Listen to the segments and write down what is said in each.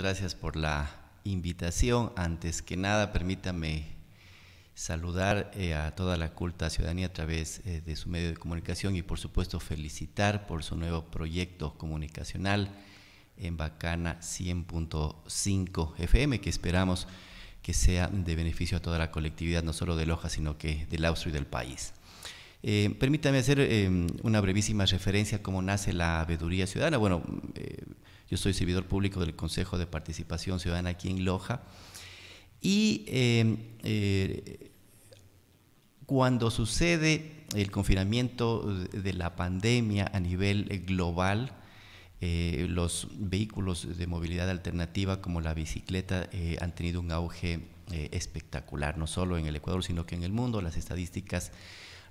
Gracias por la invitación. Antes que nada, permítame saludar eh, a toda la culta ciudadanía a través eh, de su medio de comunicación y por supuesto felicitar por su nuevo proyecto comunicacional en Bacana 100.5 FM que esperamos que sea de beneficio a toda la colectividad, no solo de Loja, sino que del Austria y del país. Eh, permítame hacer una brevísima referencia a cómo nace la veeduría ciudadana. Bueno, yo soy servidor público del Consejo de Participación Ciudadana aquí en Loja. Y eh, eh, cuando sucede el confinamiento de la pandemia a nivel global, eh, los vehículos de movilidad alternativa como la bicicleta han tenido un auge espectacular, no solo en el Ecuador, sino que en el mundo. Las estadísticas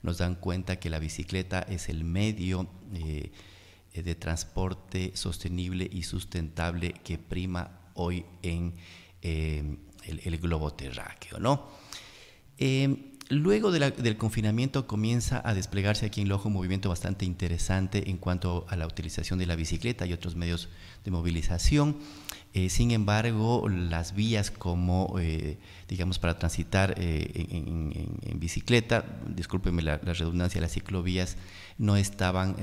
nos dan cuenta que la bicicleta es el medio de transporte sostenible y sustentable que prima hoy en eh, el, globo terráqueo. ¿no? Eh, luego del confinamiento comienza a desplegarse aquí en Lojo un movimiento bastante interesante en cuanto a la utilización de la bicicleta y otros medios de movilización. Eh, sin embargo, las vías como, eh, digamos, para transitar eh, en, bicicleta, discúlpeme la, redundancia, las ciclovías no estaban,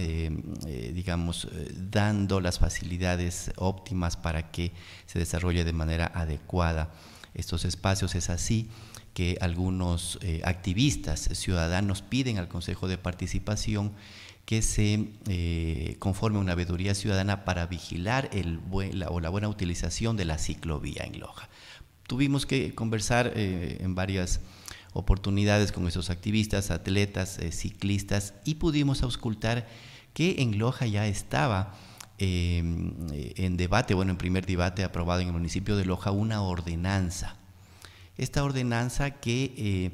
digamos, dando las facilidades óptimas para que se desarrolle de manera adecuada estos espacios. Es así que algunos activistas ciudadanos piden al Consejo de Participación que se eh, conforme una veeduría ciudadana para vigilar el la, o la buena utilización de la ciclovía en Loja. Tuvimos que conversar eh, en varias oportunidades con esos activistas, atletas, eh, ciclistas y pudimos auscultar que en Loja ya estaba en debate, bueno, en primer debate aprobado en el municipio de Loja una ordenanza. Esta ordenanza que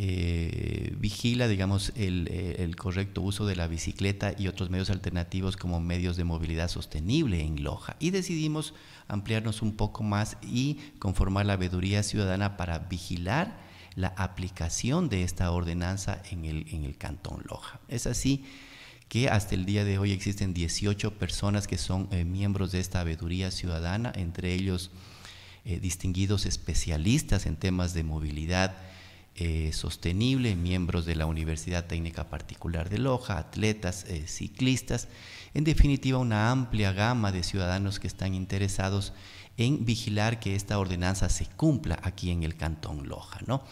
eh, vigila, digamos, eh, el, correcto uso de la bicicleta y otros medios alternativos como medios de movilidad sostenible en Loja. Y decidimos ampliarnos un poco más y conformar la veeduría ciudadana para vigilar la aplicación de esta ordenanza en el, en el cantón Loja. Es así que hasta el día de hoy existen 18 personas que son eh, miembros de esta veeduría ciudadana, entre ellos distinguidos especialistas en temas de movilidad, eh, sostenible, miembros de la Universidad Técnica Particular de Loja, atletas, eh, ciclistas, en definitiva una amplia gama de ciudadanos que están interesados en vigilar que esta ordenanza se cumpla aquí en el Cantón Loja. ¿no?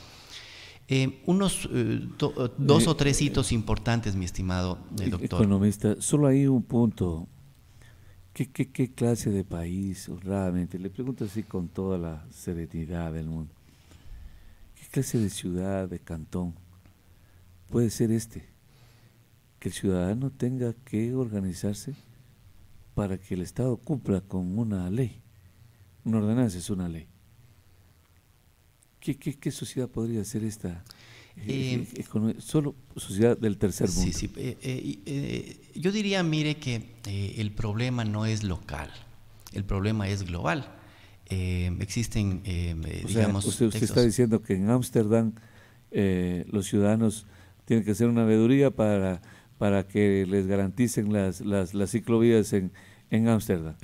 Eh, unos dos o tres hitos importantes, mi estimado doctor. Economista, solo hay un punto. ¿Qué, qué, qué clase de país, honradamente? Le pregunto así con toda la serenidad del mundo clase de ciudad, de cantón puede ser este? Que el ciudadano tenga que organizarse para que el Estado cumpla con una ley. Una ordenanza es una ley. ¿Qué, qué, sociedad podría ser esta? Eh, eh, solo sociedad del tercer mundo. Sí, sí. Eh, yo diría, mire, que el problema no es local, el problema es global. Eh, existen, eh, digamos... usted, está diciendo que en Ámsterdam eh, los ciudadanos tienen que hacer una veeduría para, para que les garanticen las, las, las ciclovías en, en Ámsterdam.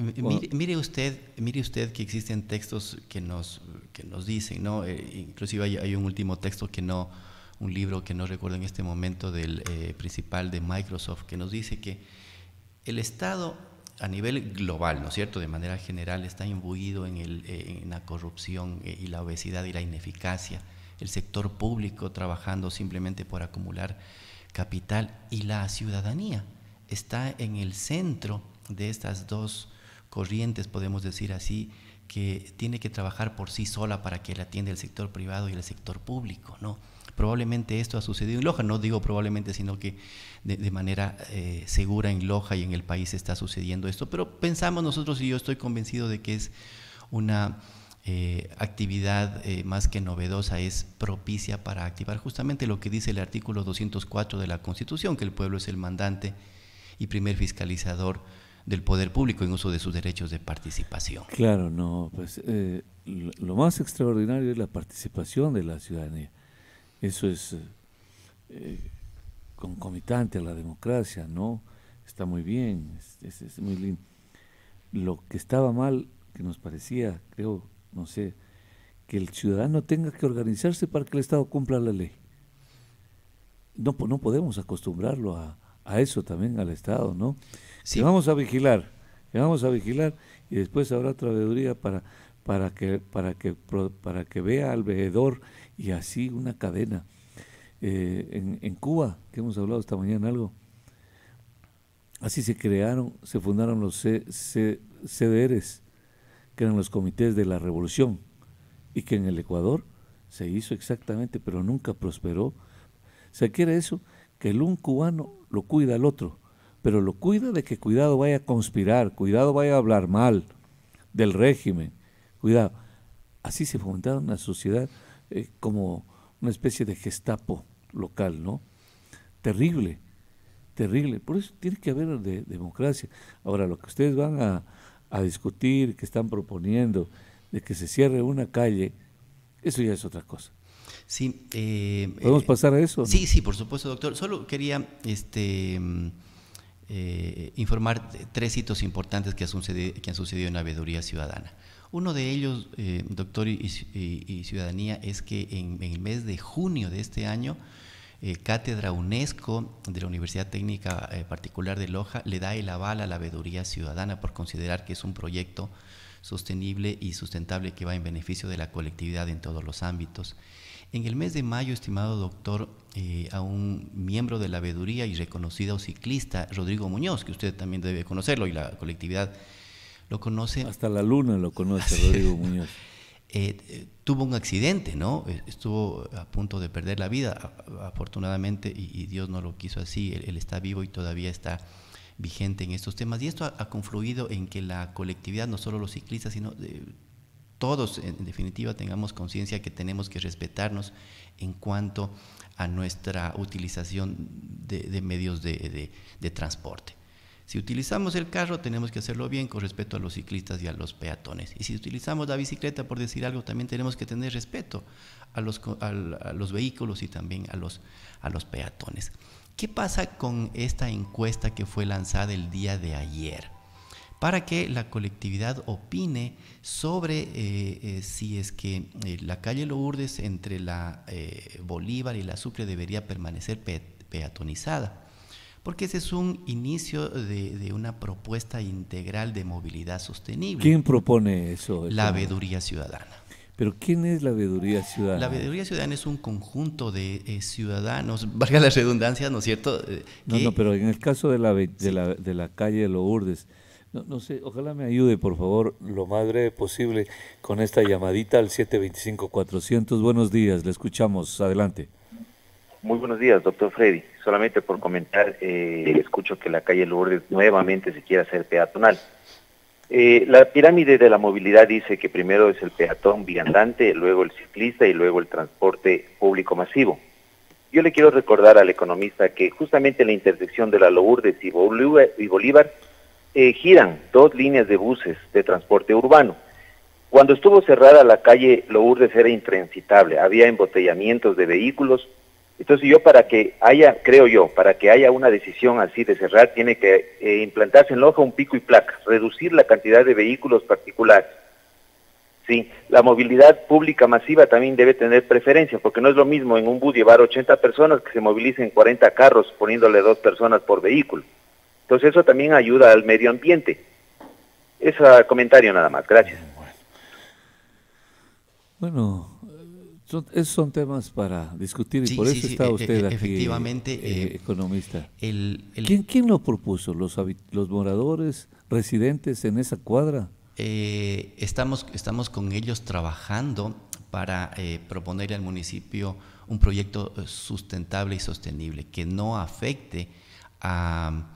Mire, usted, mire usted que existen textos que nos, que nos dicen, ¿no? inclusive hay, hay, un último texto que no, un libro que no recuerdo en este momento del principal de Microsoft, que nos dice que el Estado a nivel global, ¿no es cierto?, de manera general está imbuido en, el, eh, la corrupción eh, y la obesidad y la ineficacia, el sector público trabajando simplemente por acumular capital y la ciudadanía está en el centro de estas dos corrientes, podemos decir así, que tiene que trabajar por sí sola para que la atienda el sector privado y el sector público, ¿no? Probablemente esto ha sucedido en Loja, no digo probablemente, sino que de, manera eh, segura en Loja y en el país está sucediendo esto, pero pensamos nosotros y yo estoy convencido de que es una eh, actividad eh, más que novedosa, es propicia para activar justamente lo que dice el artículo 204 de la Constitución, que el pueblo es el mandante y primer fiscalizador del poder público en uso de sus derechos de participación. Claro, no, pues lo más extraordinario es la participación de la ciudadanía. Eso es eh, concomitante a la democracia, ¿no? Está muy bien, es, muy lindo. Lo que estaba mal que nos parecía, creo, no sé, que el ciudadano tenga que organizarse para que el Estado cumpla la ley. No, no podemos acostumbrarlo a, eso también al Estado, ¿no? Si vamos a vigilar, vamos a vigilar y después habrá otra veeduría para, para, que, para, que, para que vea al veedor y así una cadena. Eh, en, en Cuba, que hemos hablado esta mañana algo, así se crearon, se fundaron los CDRs, que eran los comités de la revolución, y que en el Ecuador se hizo exactamente, pero nunca prosperó. Se quiere eso, que el un cubano lo cuida al otro, pero lo cuida de que cuidado vaya a conspirar, cuidado vaya a hablar mal del régimen, cuidado. Así se fomentaba una sociedad eh, como una especie de gestapo local, ¿no? Terrible, terrible. Por eso tiene que haber democracia. Ahora, lo que ustedes van a, a discutir, que están proponiendo, de que se cierre una calle, eso ya es otra cosa. Sí, eh, ¿Podemos eh, pasar a eso? Sí, sí, por supuesto, doctor. Solo quería este, eh, informar tres hitos importantes que, han sucedido en la veeduría ciudadana. Uno de ellos, doctor y, ciudadanía, es que en, el mes de junio de este año, Cátedra UNESCO de la Universidad Técnica Particular de Loja le da el aval a la veeduría ciudadana por considerar que es un proyecto sostenible y sustentable que va en beneficio de la colectividad en todos los ámbitos. En el mes de mayo, estimado doctor, eh, a un miembro de la veeduría y reconocido ciclista, Rodrigo Muñoz, que usted también debe conocerlo y la colectividad lo conoce. Hasta la luna lo conoce Rodrigo Muñoz. Eh, eh, tuvo un accidente, ¿no? Estuvo a punto de perder la vida, afortunadamente, y, Dios no lo quiso así, él, está vivo y todavía está vigente en estos temas. Y esto ha, confluido en que la colectividad, no solo los ciclistas, sino todos, en definitiva, tengamos conciencia que tenemos que respetarnos en cuanto a nuestra utilización de, medios de, transporte. Si utilizamos el carro, tenemos que hacerlo bien con respeto a los ciclistas y a los peatones. Y si utilizamos la bicicleta, por decir algo, también tenemos que tener respeto a los, vehículos y también a los peatones. ¿Qué pasa con esta encuesta que fue lanzada el día de ayer? Para que la colectividad opine sobre eh, eh, si es que eh, la calle Lourdes entre la Bolívar y la Sucre debería permanecer peatonizada. Porque ese es un inicio de, una propuesta integral de movilidad sostenible. ¿Quién propone eso? La veeduría ciudadana. Pero ¿quién es la veeduría ciudadana? La veeduría ciudadana es un conjunto de eh, ciudadanos, valga la redundancia, ¿no es cierto? Eh, no, no, pero en el caso de la, de la, de la calle Lourdes, no, no sé, ojalá me ayude, por favor, lo más breve posible con esta llamadita al 725-400. Buenos días, le escuchamos, adelante. Muy buenos días, doctor Freddy. Solamente por comentar, eh, escucho que la calle Lourdes nuevamente se quiere hacer peatonal. Eh, la pirámide de la movilidad dice que primero es el peatón viandante, luego el ciclista y luego el transporte público masivo. Yo le quiero recordar al economista que justamente en la intersección de la Lourdes y Bolívar, eh, giran dos líneas de buses de transporte urbano. Cuando estuvo cerrada la calle Lourdes era intransitable, había embotellamientos de vehículos, entonces yo para que haya, creo yo, para que haya una decisión así de cerrar, tiene que eh, implantarse en Loja un pico y placa, reducir la cantidad de vehículos particulares. Sí, la movilidad pública masiva también debe tener preferencia, porque no es lo mismo en un bus llevar 80 personas que se movilicen 40 carros poniéndole dos personas por vehículo. Entonces eso también ayuda al medio ambiente. Ese comentario nada más, gracias. Bueno, esos son temas para discutir y por eso está e, e, usted aquí, efectivamente, eh, eh, economista. ¿Quién, lo propuso? ¿Los, ¿Los moradores residentes en esa cuadra? Eh, estamos, estamos con ellos trabajando para proponerle al municipio un proyecto sustentable y sostenible que no afecte a,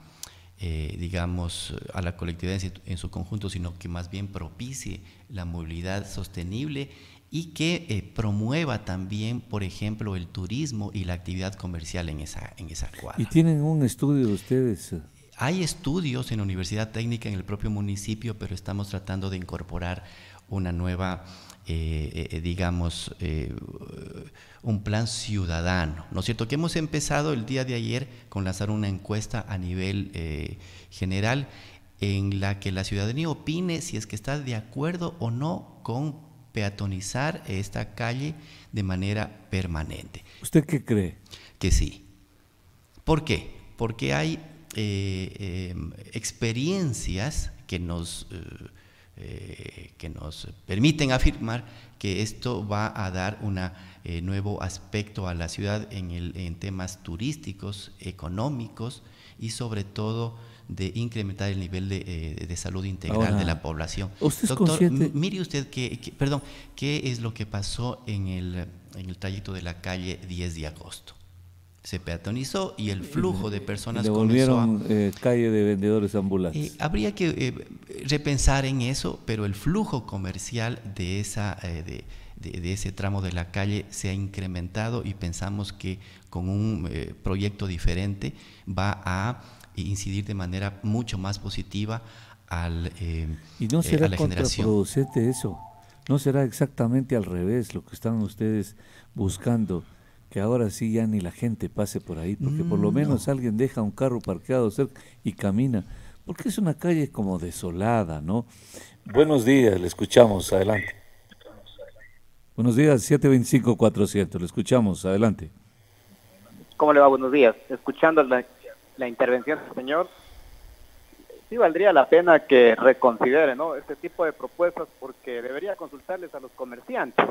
digamos, a la colectividad en su conjunto, sino que más bien propicie la movilidad sostenible y que eh, promueva también, por ejemplo, el turismo y la actividad comercial en esa, en esa cuadra. ¿Y tienen un estudio ustedes? Hay estudios en la Universidad Técnica en el propio municipio, pero estamos tratando de incorporar una nueva, eh, eh, digamos, un plan ciudadano, ¿no es cierto? Que hemos empezado el día de ayer con lanzar una encuesta a nivel general en la que la ciudadanía opine si es que está de acuerdo o no con peatonizar esta calle de manera permanente. ¿Usted qué cree? Que sí. ¿Por qué? Porque hay eh, experiencias que nos, eh, eh, que nos permiten afirmar que esto va a dar un nuevo aspecto a la ciudad en, el, en temas turísticos, económicos y sobre todo de incrementar el nivel de, salud integral de la población. ¿usted Doctor, mire usted que, perdón, qué es lo que pasó en el, en el trayecto de la calle 10 de agosto se peatonizó y el flujo de personas le volvieron eh, calle de vendedores ambulantes. Eh, habría que eh, repensar en eso, pero el flujo comercial de, esa, de, de, ese tramo de la calle se ha incrementado y pensamos que con un proyecto diferente va a incidir de manera mucho más positiva al, ¿Y no será a la contraproducente eso? ¿No será exactamente al revés lo que están ustedes buscando? Que ahora sí ya ni la gente pase por ahí, porque por lo mm, menos alguien deja un carro parqueado cerca y camina, porque es una calle como desolada, ¿no? Buenos días, le escuchamos, adelante. Buenos días, 725-400, le escuchamos, adelante. ¿Cómo le va? Buenos días. Escuchando la, la intervención del señor, sí valdría la pena que reconsidere ¿no? este tipo de propuestas porque debería consultarles a los comerciantes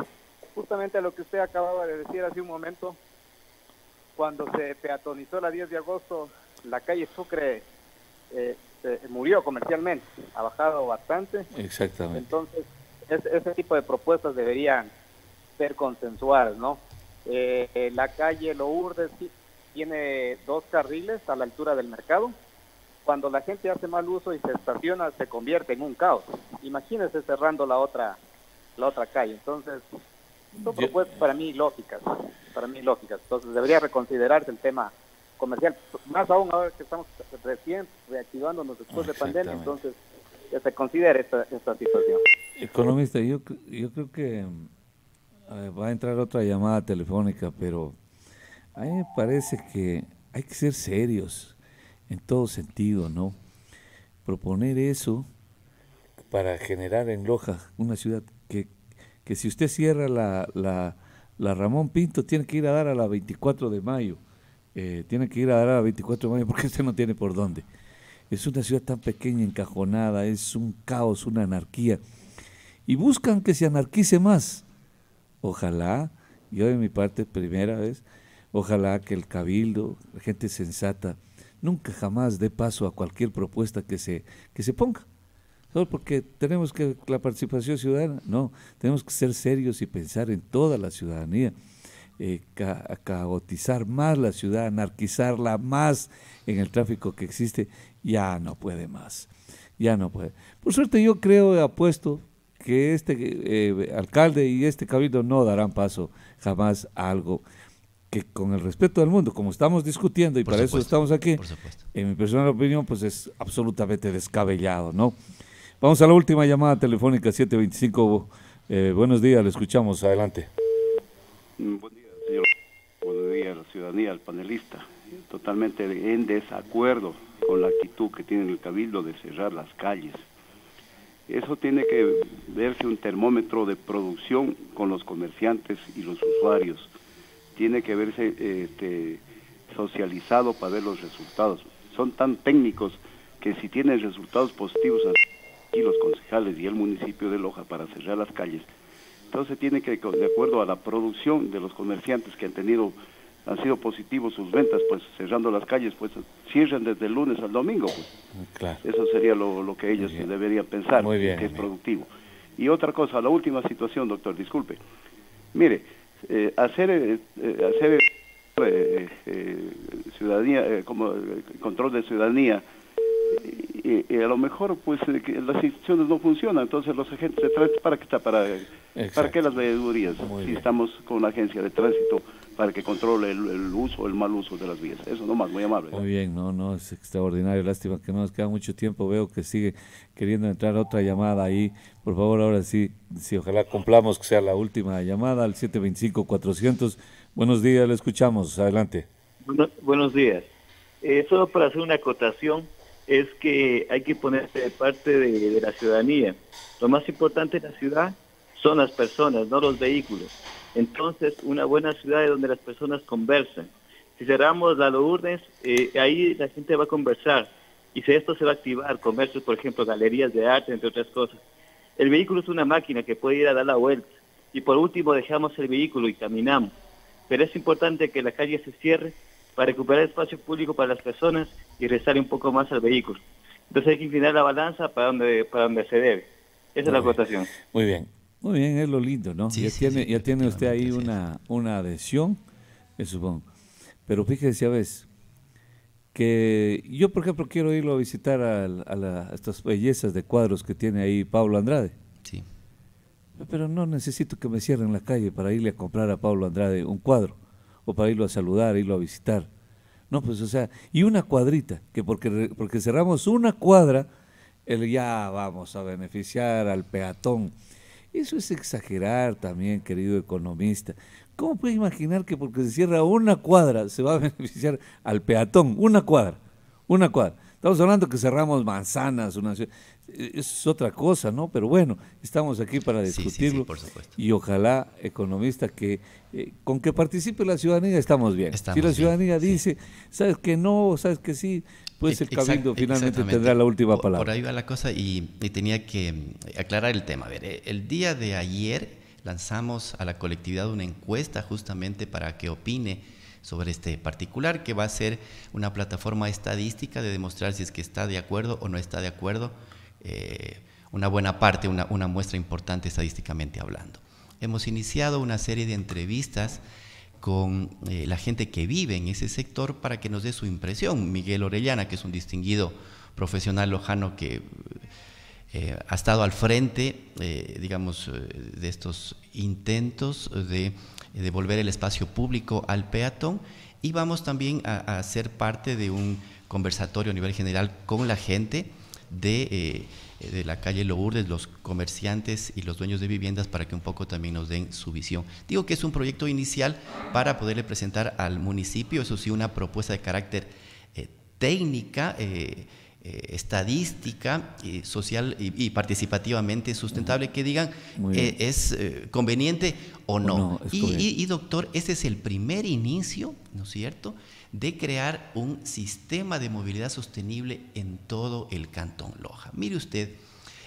justamente lo que usted acababa de decir hace un momento, cuando se peatonizó la 10 de agosto, la calle Sucre eh, murió comercialmente, ha bajado bastante. Exactamente. Entonces, ese tipo de propuestas deberían ser consensuadas, ¿no? Eh, la calle Lourdes tiene dos carriles a la altura del mercado. Cuando la gente hace mal uso y se estaciona, se convierte en un caos. Imagínese cerrando la otra, la otra calle. Entonces, son propuestas para mí lógicas, para mí lógicas. Entonces debería reconsiderarse el tema comercial, más aún ahora que estamos recién reactivándonos después de pandemia, entonces que se considere esta, esta situación. Economista, yo, yo creo que va a entrar otra llamada telefónica, pero a mí me parece que hay que ser serios en todo sentido, ¿no? Proponer eso para generar en Loja una ciudad que que si usted cierra la, la, Ramón Pinto, tiene que ir a dar a la 24 de mayo. Eh, tiene que ir a dar a la 24 de mayo porque usted no tiene por dónde. Es una ciudad tan pequeña, encajonada, es un caos, una anarquía. Y buscan que se anarquice más. Ojalá, yo de mi parte, primera vez, ojalá que el cabildo, la gente sensata, nunca jamás dé paso a cualquier propuesta que se, que se ponga porque tenemos que la participación ciudadana, no, tenemos que ser serios y pensar en toda la ciudadanía, eh, caotizar más la ciudad, anarquizarla más en el tráfico que existe, ya no puede más, ya no puede. Por suerte yo creo, apuesto, que este eh, alcalde y este cabildo no darán paso jamás a algo que con el respeto del mundo, como estamos discutiendo y para eso estamos aquí, en mi personal opinión, pues es absolutamente descabellado, ¿no? Vamos a la última llamada telefónica, 725. Eh, buenos días, le escuchamos. Adelante. Buen día, señor. Buenos días la ciudadanía, al panelista. Totalmente en desacuerdo con la actitud que tiene el Cabildo de cerrar las calles. Eso tiene que verse un termómetro de producción con los comerciantes y los usuarios. Tiene que verse este, socializado para ver los resultados. Son tan técnicos que si tienen resultados positivos y los concejales y el municipio de Loja para cerrar las calles. Entonces tiene que, de acuerdo a la producción de los comerciantes que han tenido, han sido positivos sus ventas, pues cerrando las calles, pues cierren desde el lunes al domingo. Pues. Eso sería lo, que ellos deberían pensar, que es productivo. Y otra cosa, la última situación, doctor, disculpe. Mire, eh, hacer, eh, eh, hacer ciudadanía, como control de ciudadanía, y, a lo mejor pues eh, las instituciones no funcionan, entonces los agentes de tránsito, ¿para qué está? ¿Para, ¿para qué las veedurías? Si estamos con una agencia de tránsito para que controle el, uso o el mal uso de las vías. Eso nomás, muy amable. Muy bien, no, no, es extraordinario, lástima que no nos queda mucho tiempo, veo que sigue queriendo entrar otra llamada ahí. Por favor, ahora sí, sí, ojalá cumplamos que sea la última llamada al 725-400. Buenos días, le escuchamos, adelante. buenos días. Eh, solo para hacer una acotación, es que hay que ponerse de parte de, la ciudadanía. Lo más importante en la ciudad son las personas, no los vehículos. Entonces, una buena ciudad es donde las personas conversan. Si cerramos la Lourdes, eh, ahí la gente va a conversar. Y si esto se va a activar, comercios, por ejemplo, galerías de arte, entre otras cosas. El vehículo es una máquina que puede ir a dar la vuelta. Y por último, dejamos el vehículo y caminamos. Pero es importante que la calle se cierre para recuperar espacio público para las personas y rezar un poco más al vehículo. Entonces hay que inclinar la balanza para donde, para donde se debe. Esa es la acotación. Muy bien, muy bien, es lo lindo, ¿no? ya tiene, ya tiene usted ahí una, una adhesión, me supongo. Pero fíjese, a veces, que yo, por ejemplo, quiero irlo a visitar a, estas bellezas de cuadros que tiene ahí Pablo Andrade. Sí. Pero no necesito que me cierren la calle para irle a comprar a Pablo Andrade un cuadro o para irlo a saludar, irlo a visitar. No, pues o sea, y una cuadrita, que porque, porque cerramos una cuadra, el ya vamos a beneficiar al peatón. Eso es exagerar también, querido economista. ¿Cómo puede imaginar que porque se cierra una cuadra se va a beneficiar al peatón? Una cuadra, una cuadra. Estamos hablando que cerramos manzanas, una es otra cosa, ¿no? Pero bueno, estamos aquí para discutirlo. por supuesto. Y ojalá, economista, que eh, con que participe la ciudadanía estamos bien. si la ciudadanía dice, sabes que no, sabes que sí, pues el cabildo finalmente tendrá la última palabra. Por, ahí va la cosa y, tenía que mm, aclarar el tema. A ver, eh, el día de ayer lanzamos a la colectividad una encuesta justamente para que opine sobre este particular, que va a ser una plataforma estadística de demostrar si es que está de acuerdo o no está de acuerdo eh, una buena parte, una, muestra importante estadísticamente hablando. Hemos iniciado una serie de entrevistas con eh, la gente que vive en ese sector para que nos dé su impresión. Miguel Orellana, que es un distinguido profesional lojano que eh, ha estado al frente, digamos, de estos intentos de devolver el espacio público al peatón y vamos también a, a ser parte de un conversatorio a nivel general con la gente de, eh, la calle Lourdes, los comerciantes y los dueños de viviendas para que un poco también nos den su visión. Digo que es un proyecto inicial para poderle presentar al municipio, eso sí, una propuesta de carácter eh, técnica. Eh, estadística social y, participativamente sustentable que digan es conveniente o no. y, doctor, ese es el primer inicio, ¿no es cierto?, de crear un sistema de movilidad sostenible en todo el Cantón Loja. Mire usted,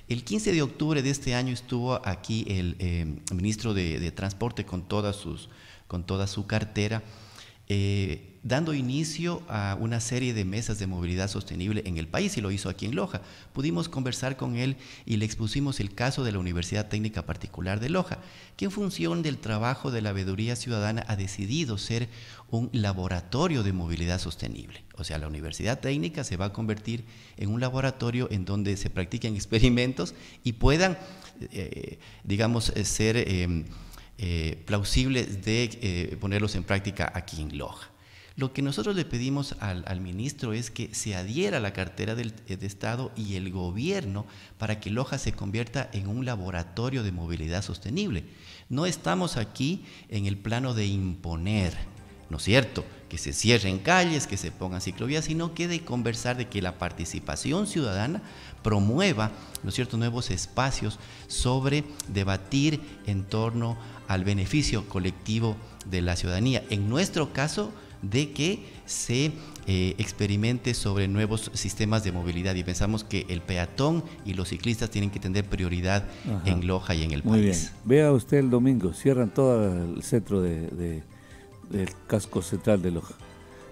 el 15 de octubre de este año estuvo aquí el eh, ministro de, Transporte con, todas sus, con toda su cartera. Eh, dando inicio a una serie de mesas de movilidad sostenible en el país y lo hizo aquí en Loja. Pudimos conversar con él y le expusimos el caso de la Universidad Técnica Particular de Loja, que en función del trabajo de la veeduría ciudadana ha decidido ser un laboratorio de movilidad sostenible. O sea, la Universidad Técnica se va a convertir en un laboratorio en donde se practiquen experimentos y puedan, eh, digamos, eh, ser eh, plausibles de ponerlos en práctica aquí en Loja. Lo que nosotros le pedimos al, ministro es que se adhiera a la cartera del, de Estado y el gobierno para que Loja se convierta en un laboratorio de movilidad sostenible. No estamos aquí en el plano de imponer, ¿no es cierto? Que se cierren calles, que se pongan ciclovías, sino que de conversar de que la participación ciudadana promueva, ¿no es cierto?, nuevos espacios sobre debatir en torno al beneficio colectivo de la ciudadanía. En nuestro caso, de que se eh, experimente sobre nuevos sistemas de movilidad y pensamos que el peatón y los ciclistas tienen que tener prioridad en Loja y en el Muy país. Bien. Vea usted el domingo, cierran todo el centro de, del casco central de Loja.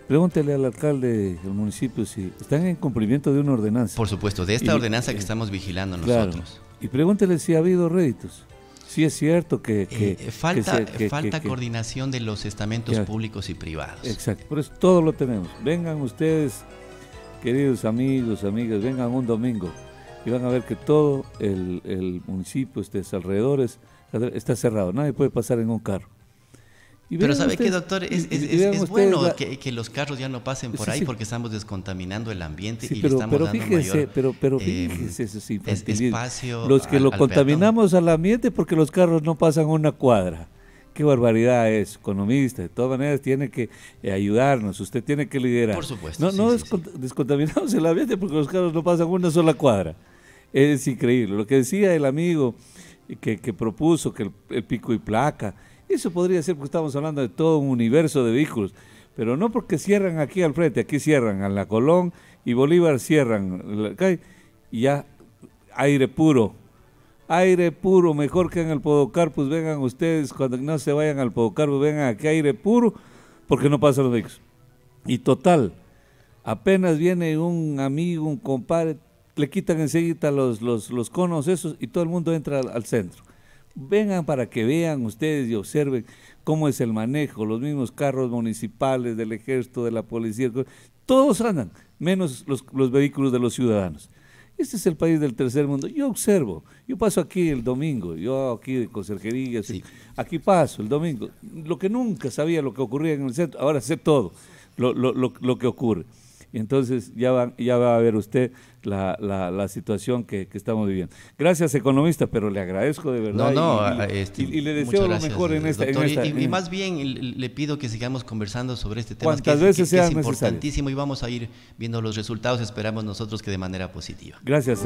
Pregúntele al alcalde del municipio si están en cumplimiento de una ordenanza. Por supuesto, de esta ordenanza que estamos vigilando nosotros. Y pregúntele si ha habido réditos. Sí es cierto que... Eh, falta falta coordinación de los estamentos públicos y privados. Exacto, por eso todo lo tenemos. Vengan ustedes, queridos amigos, amigas, vengan un domingo y van a ver que todo el, el municipio, estos alrededores, está cerrado. Nadie puede pasar en un carro. Pero ¿sabe qué, doctor? Es, bueno que, los carros ya no pasen por ahí porque estamos descontaminando el ambiente y pero, estamos pero dando fíjese, mayor, pero, pero eh, espacio Los que lo contaminamos al ambiente porque los carros no pasan una cuadra. qué barbaridad es, economista, de todas maneras tiene que eh, ayudarnos, usted tiene que liderar. Por supuesto. No, no descontaminamos el ambiente porque los carros no pasan una sola cuadra. Es increíble. Lo que decía el amigo que, propuso que el, pico y placa, eso podría ser porque estamos hablando de todo un universo de vehículos, pero no porque cierran aquí al frente, aquí cierran a la Colón y Bolívar cierran y ya aire puro aire puro, mejor que en el Podocarpus, vengan ustedes, cuando no se vayan al Podocarpus, vengan aquí aire puro, porque no pasan los vehículos. Y total, apenas viene un amigo, un compadre, le quitan enseguida los, los, los conos esos y todo el mundo entra al, centro. Vengan para que vean ustedes y observen cómo es el manejo, los mismos carros municipales, del ejército, de la policía, todos andan, menos los, los vehículos de los ciudadanos. Este es el país del tercer mundo. Yo observo, yo paso aquí el domingo, yo aquí de conserjería, aquí paso el domingo. Lo que nunca sabía lo que ocurría en el centro, ahora sé todo lo, lo, lo, lo que ocurre. Y entonces ya va, ya va a ver usted la, la, situación que, estamos viviendo. Gracias, economista, pero le agradezco de verdad. No, no, y, este, le deseo lo mejor en esta, y, más bien le pido que sigamos conversando sobre este tema, que, veces es importantísimo y vamos a ir viendo los resultados, esperamos nosotros que de manera positiva. Gracias,